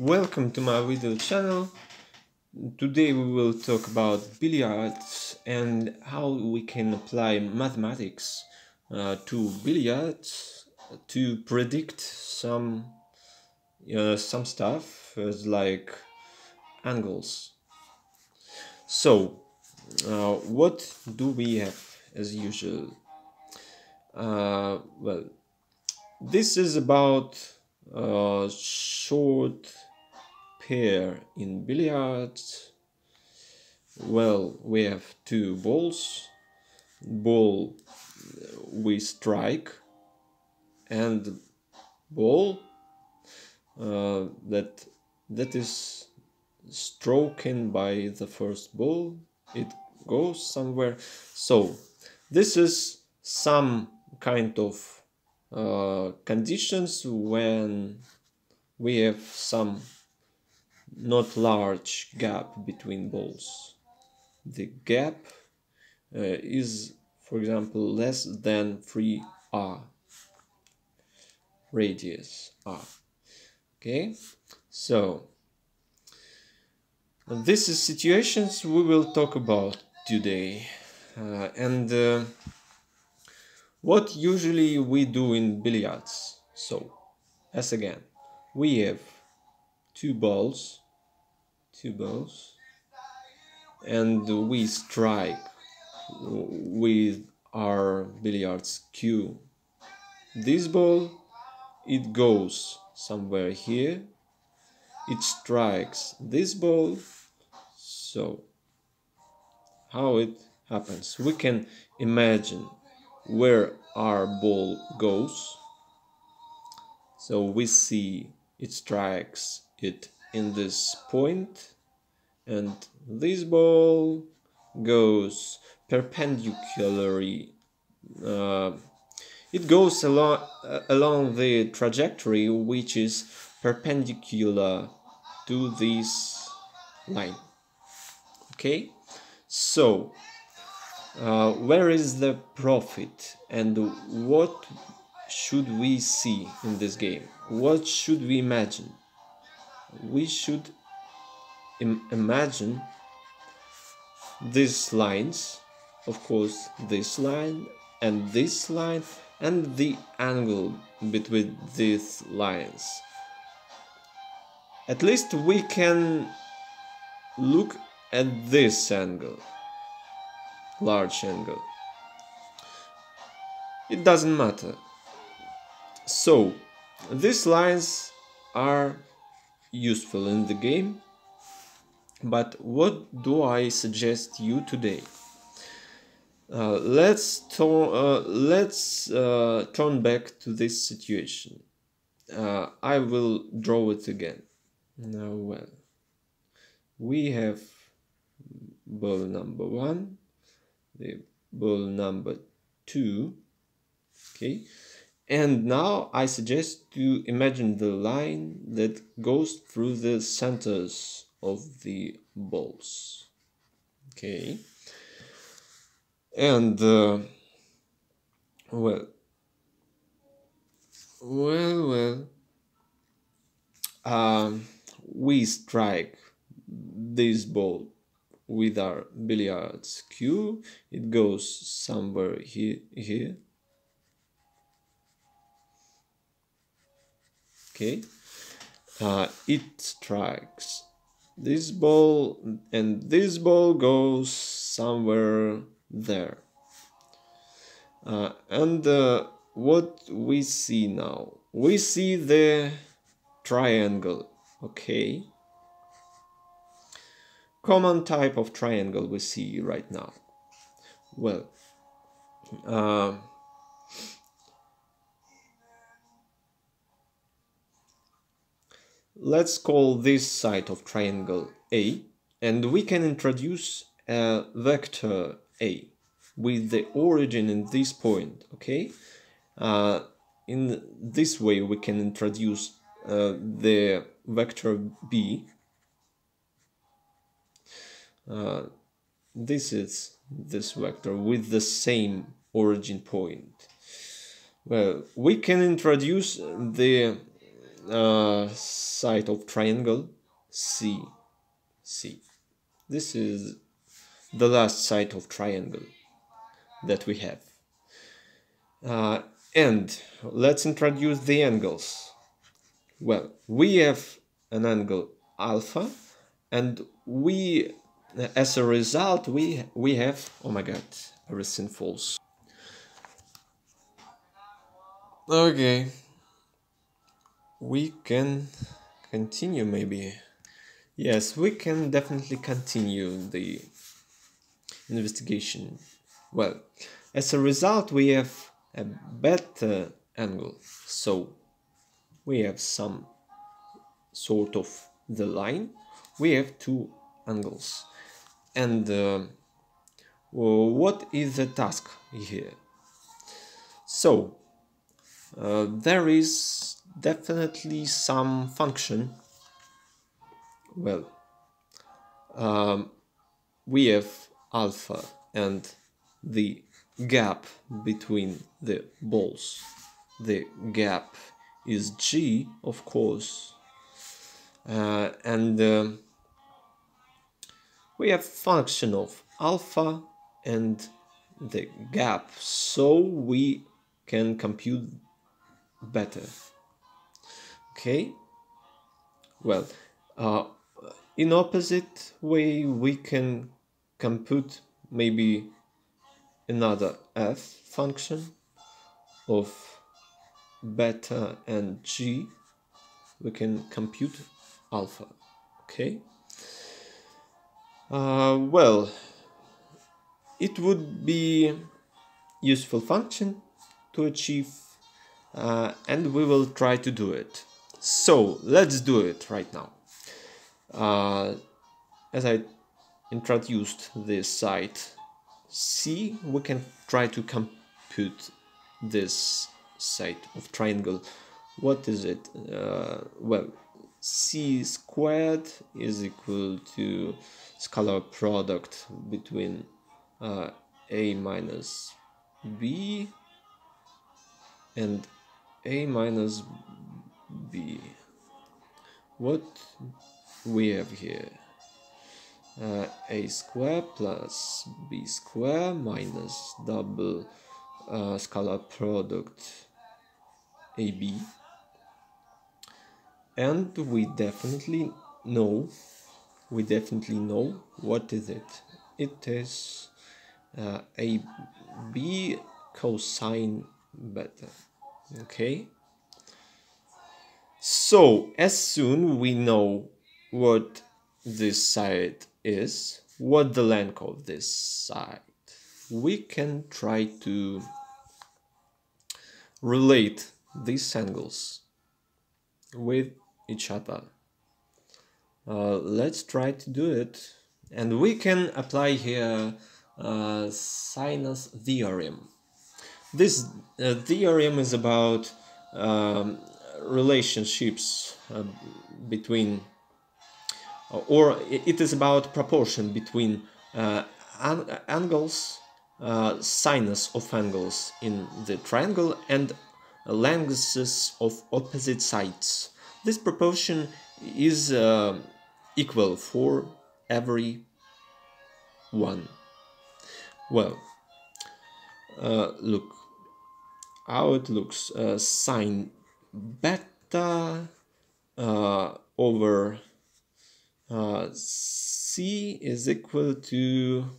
Welcome to my video channel. Today we will talk about billiards and how we can apply mathematics uh, to billiards to predict some uh, some stuff as like angles. So, uh, what do we have as usual? Uh, well, this is about a short pair in billiards. Well, we have two balls. Ball we strike and ball uh, that that is stroken by the first ball it goes somewhere so this is some kind of uh, conditions when we have some not large gap between balls. The gap uh, is, for example, less than 3 r radius r. Okay, so this is situations we will talk about today, uh, and uh, what usually we do in billiards. So, as again, we have two balls, two balls, and we strike with our billiards cue. This ball, it goes somewhere here, it strikes this ball, so how it happens. We can imagine where our ball goes. So we see it strikes it in this point and this ball goes perpendicularly uh, it goes along uh, along the trajectory which is perpendicular to this line okay so uh, where is the profit and what should we see in this game? What should we imagine? We should Im imagine these lines, of course, this line and this line and the angle between these lines. At least we can look at this angle large angle. It doesn't matter. So, these lines are useful in the game, but what do I suggest you today? Uh, let's, uh, let's uh, turn back to this situation. Uh, I will draw it again. Now, well, we have ball number one the ball number 2 okay and now I suggest to imagine the line that goes through the centers of the balls. Okay. And uh, well well well um, we strike this ball with our billiards cue. It goes somewhere here here. Okay. Uh, it strikes this ball and this ball goes somewhere there. Uh, and uh, what we see now? We see the triangle okay? Common type of triangle we see right now? Well, uh, let's call this side of triangle A and we can introduce a vector A with the origin in this point, okay? Uh, in this way we can introduce uh, the vector B uh, this is this vector with the same origin point. Well, we can introduce the uh, side of triangle C. C. This is the last side of triangle that we have. Uh, and let's introduce the angles. Well, we have an angle alpha and we as a result we we have oh my god everything falls okay we can continue maybe. Yes we can definitely continue the investigation. Well as a result we have a beta angle. So we have some sort of the line. We have two angles. And uh, what is the task here? So uh, there is definitely some function. Well um, we have alpha and the gap between the balls. The gap is g of course. Uh, and uh, we have function of alpha and the gap. So we can compute beta okay. Well uh, in opposite way we can compute maybe another f function of beta and g. We can compute alpha. Okay. Uh, well, it would be useful function to achieve uh, and we will try to do it. So let's do it right now. Uh, as I introduced this site C, we can try to compute this side of triangle. What is it? Uh, well, c squared is equal to scalar product between uh, a minus b and a minus b. What we have here? Uh, a square plus b square minus double uh, scalar product ab and we definitely know we definitely know what is it it is uh, a b cosine beta okay so as soon we know what this side is what the length of this side we can try to relate these angles with each other. Uh, let's try to do it. And we can apply here uh, sinus theorem. This uh, theorem is about um, relationships uh, between, or it is about proportion between uh, angles, uh, sinus of angles in the triangle and lengths of opposite sides this proportion is uh, equal for every one. Well, uh, look how it looks. Uh, sine beta uh, over uh, c is equal to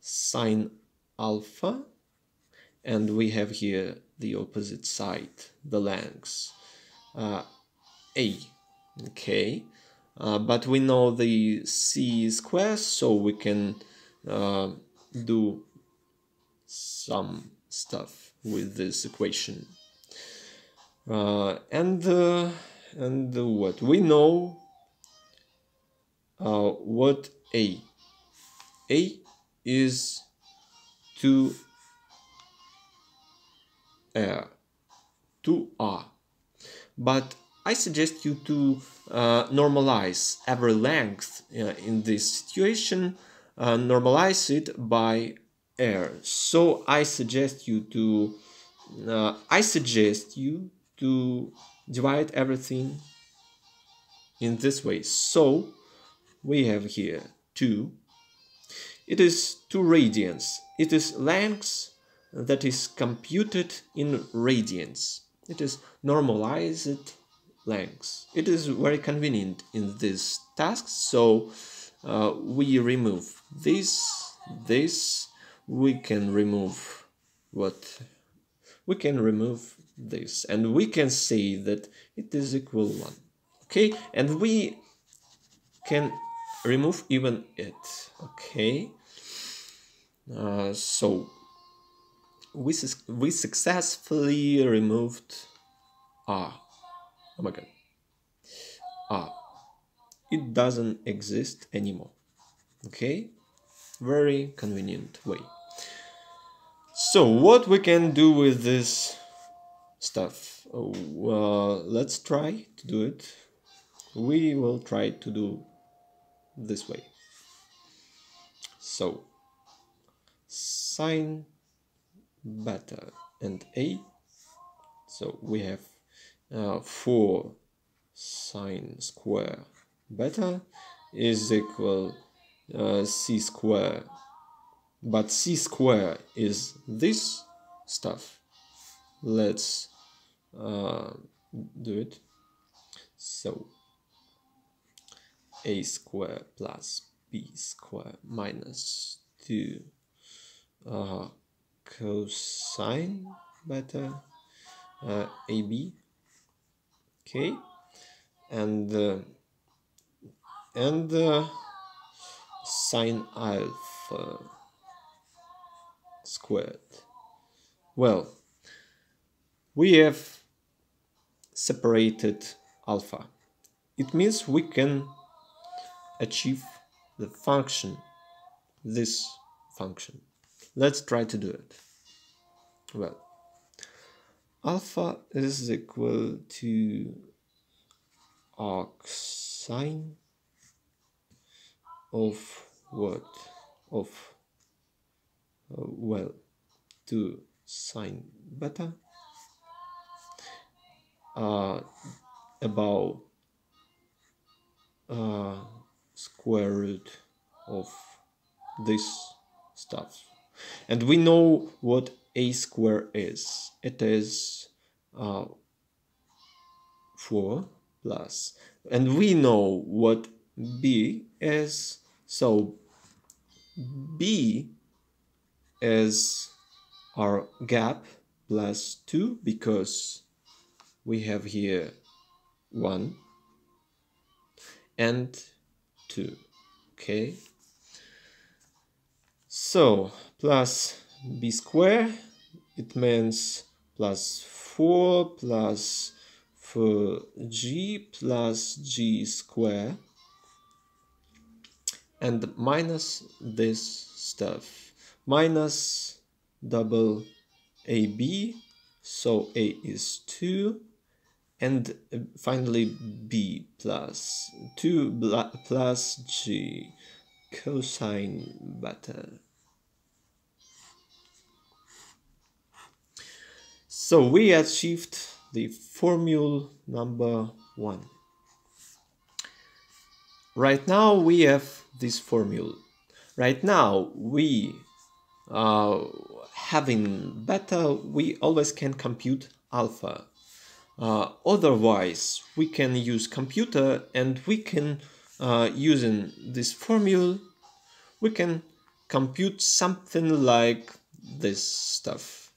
sine alpha and we have here the opposite side, the lengths. Uh, a. Okay, uh, but we know the c square, so we can uh, do some stuff with this equation. Uh, and uh, and what? We know uh, what a. A is to r two a, but I suggest you to uh, normalize every length uh, in this situation, uh, normalize it by r. So I suggest you to, uh, I suggest you to divide everything in this way. So we have here 2. It is 2 radians. It is length that is computed in radians. It is normalized length. It is very convenient in this task, so uh, we remove this, this, we can remove what we can remove this and we can say that it is equal 1 okay? And we can remove even it okay? Uh, so we, su we successfully removed R oh my god. R it doesn't exist anymore okay? Very convenient way. So what we can do with this stuff. Uh, let's try to do it. We will try to do this way. So sine beta and a. So we have uh, 4 sine square beta is equal uh, c square. But c square is this stuff. Let's uh, do it. So a square plus b square minus 2 uh, cosine beta uh, ab okay. And uh, and uh, sine alpha squared. Well we have separated alpha. It means we can achieve the function this function. Let's try to do it. Well alpha is equal to arc sine of what? Of uh, well to sine beta uh, about uh, square root of this stuff. And we know what a square is. It is uh, 4 plus. And we know what b is. So b is our gap plus 2 because we have here 1 and 2 okay? So plus b square it means plus 4 plus 4g plus g square and minus this stuff. Minus double ab so a is 2 and finally b plus 2 plus g cosine beta. So we achieved the formula number one. Right now we have this formula right now we uh, having beta we always can compute alpha uh, otherwise, we can use computer and we can, uh, using this formula, we can compute something like this stuff.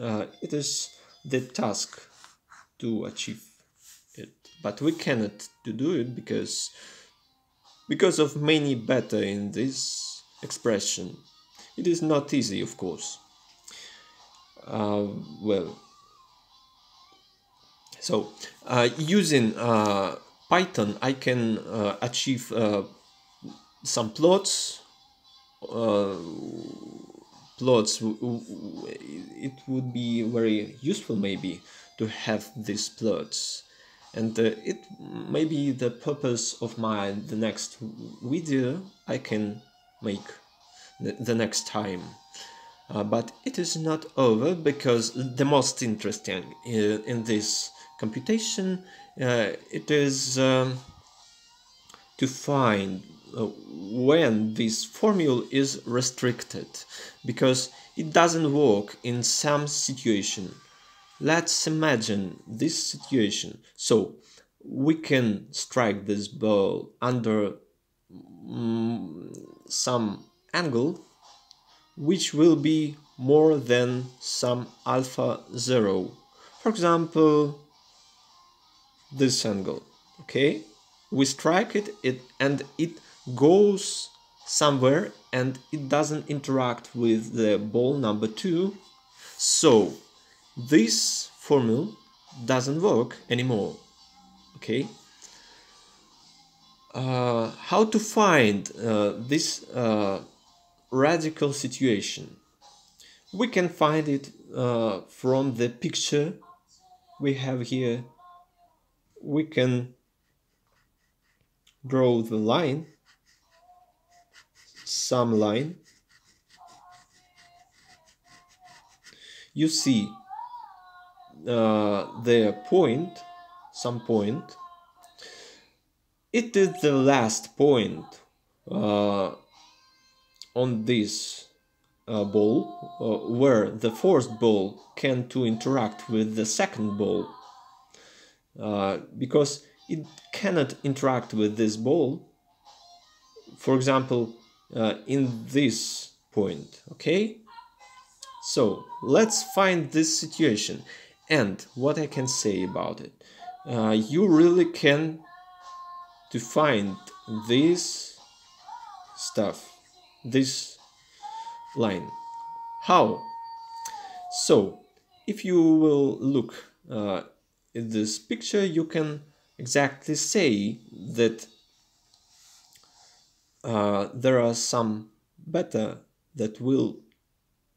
Uh, it is the task to achieve it, but we cannot to do it because because of many beta in this expression. It is not easy, of course. Uh, well, so uh, using uh, Python, I can uh, achieve uh, some plots. Uh, plots, it would be very useful maybe to have these plots. And uh, it may be the purpose of my the next video I can make the, the next time. but it is not over because the most interesting in, in this computation uh, it is um, to find uh, when this formula is restricted because it doesn't work in some situation. Let's imagine this situation. So we can strike this ball under mm, some angle which will be more than some alpha 0 for example this angle okay? We strike it, it and it goes somewhere and it doesn't interact with the ball number two. So this formula doesn't work anymore okay? Uh, how to find uh, this uh, radical situation? We can find it uh, from the picture we have here we can draw the line some line. You see uh, the point some point. It is the last point uh, on this uh, ball uh, where the first ball can to interact with the second ball uh, because it cannot interact with this ball. For example uh, in this point okay? So let's find this situation and what I can say about it. Uh, you really can to find this stuff this line. How? So if you will look uh, in this picture you can exactly say that uh, there are some beta that will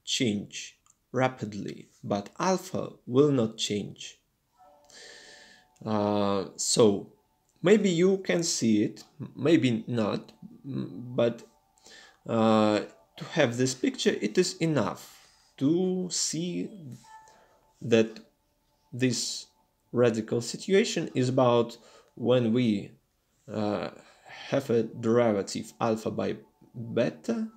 change rapidly but alpha will not change. Uh, so maybe you can see it maybe not but uh, to have this picture it is enough to see that this radical situation is about when we uh, have a derivative alpha by beta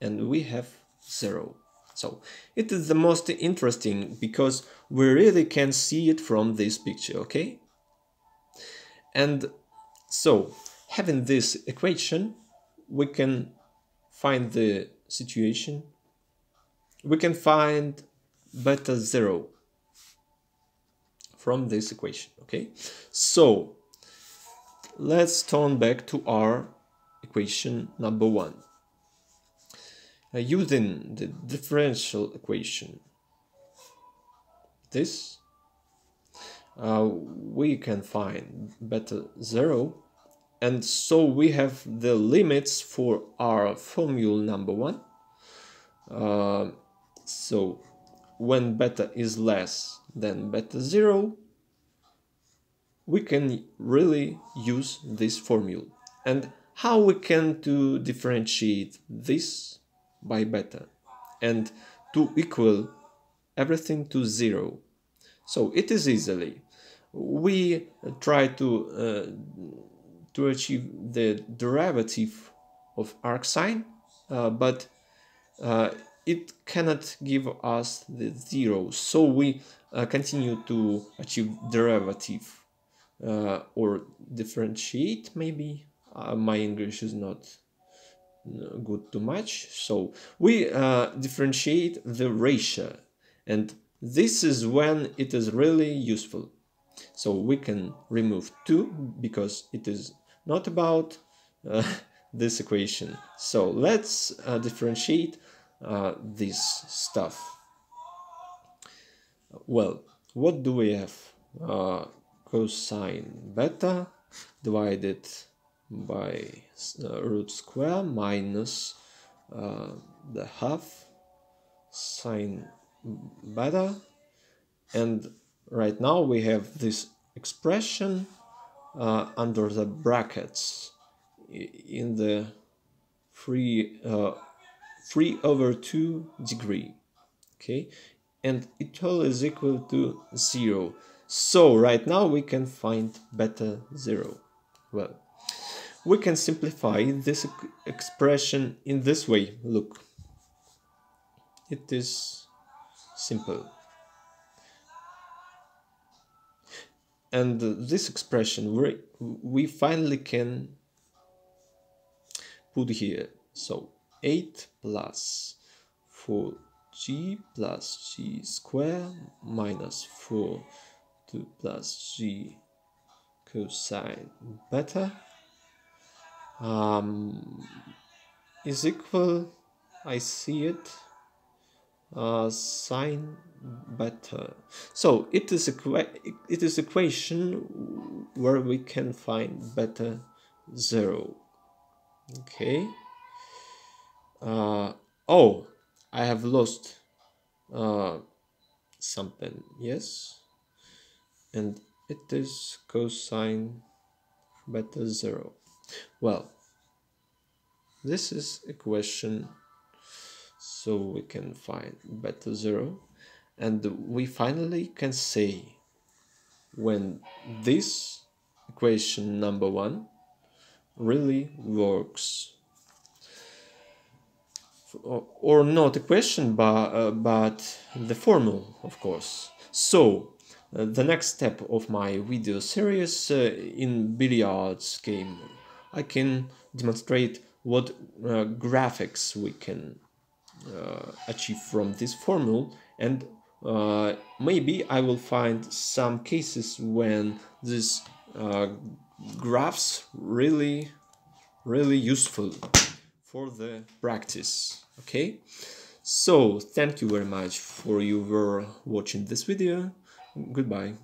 and we have zero. So it is the most interesting because we really can see it from this picture, okay? And so having this equation, we can find the situation. We can find beta zero from this equation okay? So let's turn back to our equation number one. Uh, using the differential equation this uh, we can find beta 0 and so we have the limits for our formula number one. Uh, so when beta is less than beta 0, we can really use this formula. And how we can to differentiate this by beta and to equal everything to 0. So it is easily. We try to uh, to achieve the derivative of arcsine, uh, but uh, it cannot give us the zero. So we uh, continue to achieve derivative uh, or differentiate maybe. Uh, my English is not uh, good too much. So we uh, differentiate the ratio and this is when it is really useful. So we can remove 2 because it is not about uh, this equation. So let's differentiate uh, this stuff. Well, what do we have? Uh, cosine beta divided by uh, root square minus uh, the half sine beta and right now we have this expression uh, under the brackets in the free uh, 3 over 2 degree okay and it all is equal to 0 So right now we can find beta 0. Well, we can simplify this expression in this way. Look, it is simple. And this expression we, we finally can put here. So 8 plus 4g plus g square minus 4 2 plus g cosine beta. Um, is equal I see it uh, sine beta. So it is equa it is equation where we can find beta 0 okay uh, oh I have lost uh, something yes. And it is cosine beta 0 well this is equation so we can find beta 0 and we finally can say when this equation number one really works or not a question but, uh, but the formula of course. So uh, the next step of my video series uh, in billiards game I can demonstrate what uh, graphics we can uh, achieve from this formula. And uh, maybe I will find some cases when these graphs really really useful for the practice okay? So thank you very much for you were watching this video. Goodbye